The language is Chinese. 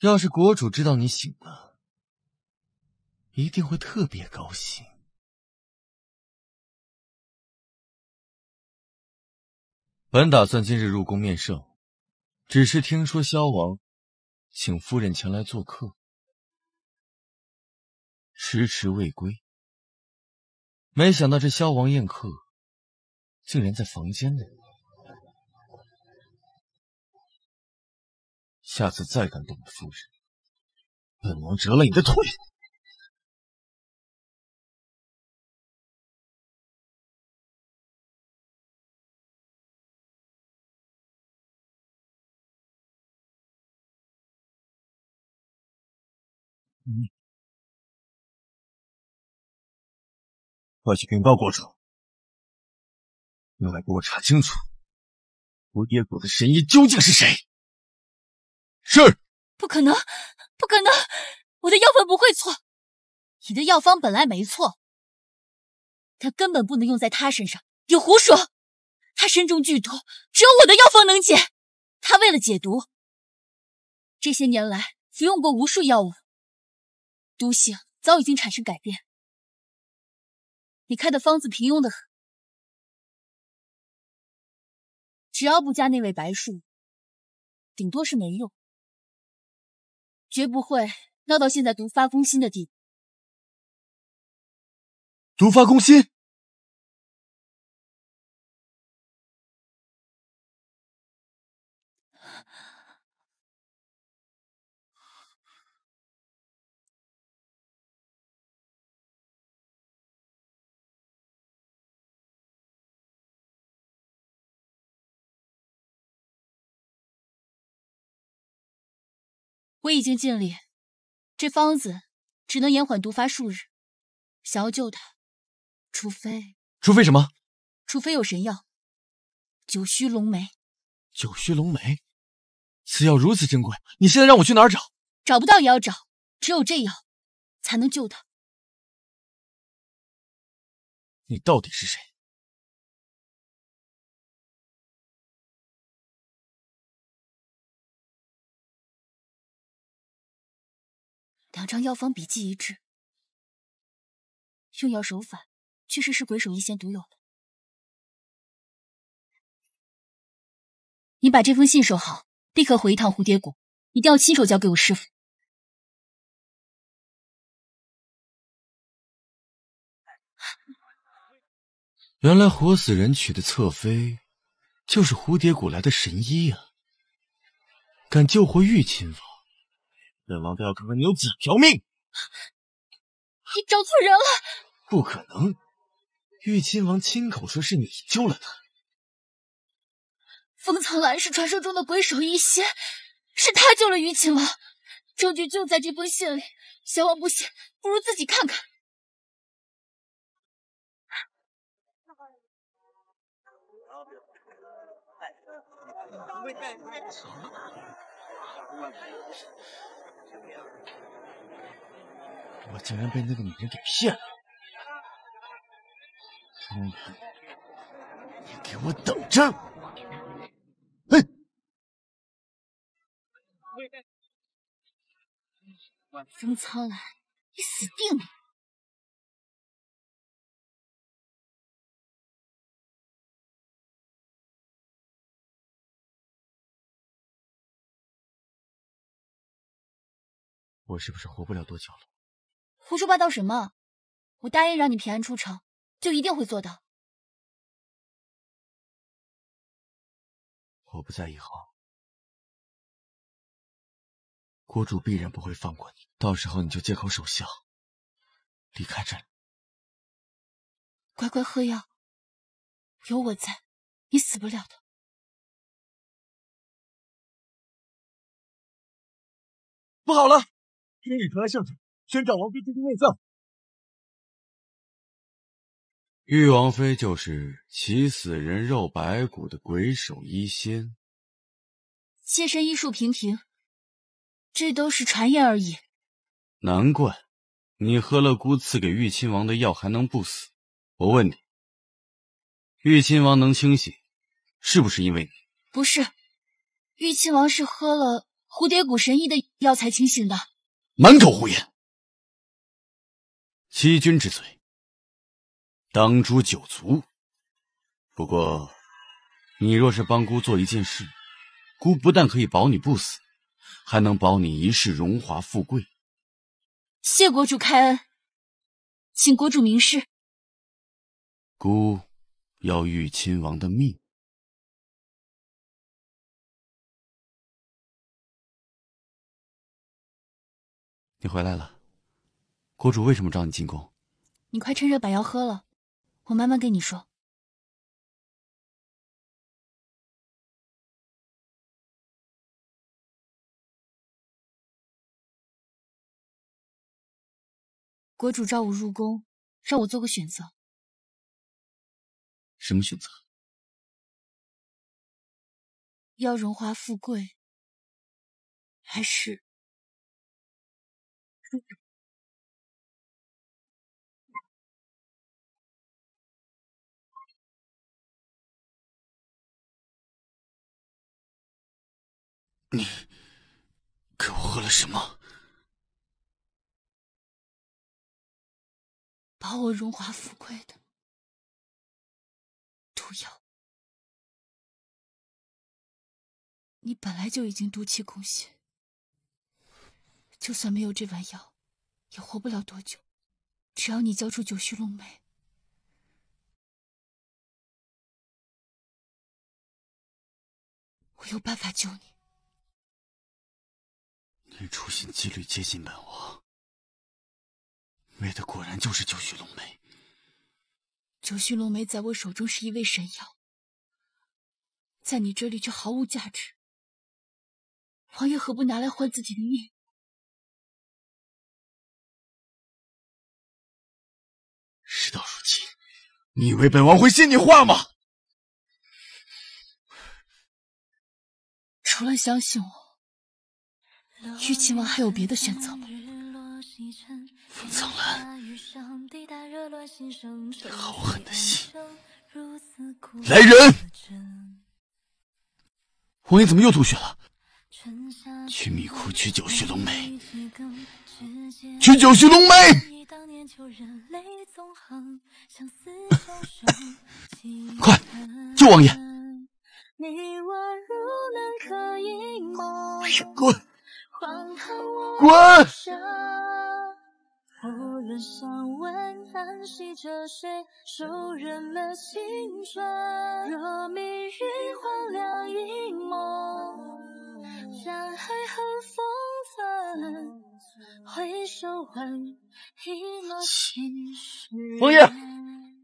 要是国主知道你醒了，一定会特别高兴。本打算今日入宫面圣，只是听说萧王请夫人前来做客，迟迟未归。没想到这萧王宴客，竟然在房间内。下次再敢动夫人，本王折了你的腿！嗯，快去禀报国主，你来给我查清楚，蝴蝶谷的神医究竟是谁！是，不可能，不可能！我的药方不会错，你的药方本来没错，但根本不能用在他身上。你胡说！他身中剧毒，只有我的药方能解。他为了解毒，这些年来服用过无数药物，毒性早已经产生改变。你开的方子平庸的很，只要不加那味白术，顶多是没用。绝不会闹到现在毒发攻心的地步。毒发攻心，我已经尽力，这方子只能延缓毒发数日。想要救他，除非……除非什么？除非有神药，九须龙梅。九须龙梅，此药如此珍贵，你现在让我去哪儿找？找不到也要找，只有这药才能救他。你到底是谁？两张药方笔迹一致，用药手法确实是鬼手一仙独有的。你把这封信收好，立刻回一趟蝴蝶谷，一定要亲手交给我师傅。原来活死人娶的侧妃，就是蝴蝶谷来的神医啊！敢救活玉亲王！本王倒要看看你有几条命！你找错人了！不可能，玉亲王亲口说是你救了他。封藏兰是传说中的鬼手一仙，是他救了玉亲王，证据就在这封信里。小王不信，不如自己看看。我竟然被那个女人给骗了！风兰，你给我等着！哎，风苍兰，你死定了！我是不是活不了多久了？胡说八道什么！我答应让你平安出城，就一定会做到。我不在以后，国主必然不会放过你。到时候你就借口守孝，离开这里，乖乖喝药。有我在，你死不了的。不好了！天宇传来圣旨，宣召王妃进宫内葬。玉王妃就是起死人肉白骨的鬼手医仙，妾身医术平平，这都是传言而已。难怪你喝了姑赐给玉亲王的药还能不死。我问你，玉亲王能清醒，是不是因为你？不是，玉亲王是喝了蝴蝶谷神医的药才清醒的，满口胡言！欺君之罪，当诛九族。不过，你若是帮姑做一件事，姑不但可以保你不死，还能保你一世荣华富贵。谢国主开恩，请国主明示。姑要玉亲王的命。你回来了，国主为什么召你进宫？你快趁热把药喝了，我慢慢跟你说。国主召我入宫，让我做个选择。什么选择？要荣华富贵，还是？你给我喝了什么？把我荣华富贵的毒药。你本来就已经毒气攻心，就算没有这碗药，也活不了多久。只要你交出九须龙梅，我有办法救你。你处心积虑接近本王，为的果然就是九须龙梅。九须龙梅在我手中是一味神药，在你这里却毫无价值。王爷何不拿来换自己的命？事到如今，你以为本王会信你话吗？除了相信我。玉亲王还有别的选择吗？风苍兰，好狠的心！来人！王爷怎么又吐血了？去密库取九须龙梅，取九须龙梅！快，救王爷！滚！滚！无人想问叹息着谁受人了青春。若命运荒凉一梦，将爱恨风分，回首问一诺心事。王爷。